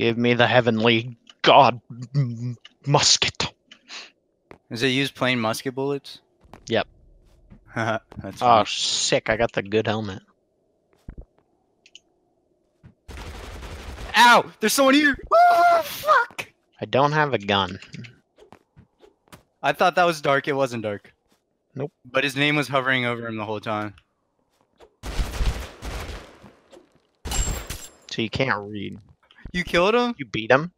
Give me the heavenly god musket. Does it use plain musket bullets? Yep. That's Oh, funny. sick! I got the good helmet. Ow! There's someone here! Oh, fuck! I don't have a gun. I thought that was dark. It wasn't dark. Nope. But his name was hovering over him the whole time. So you can't read. You killed him? You beat him?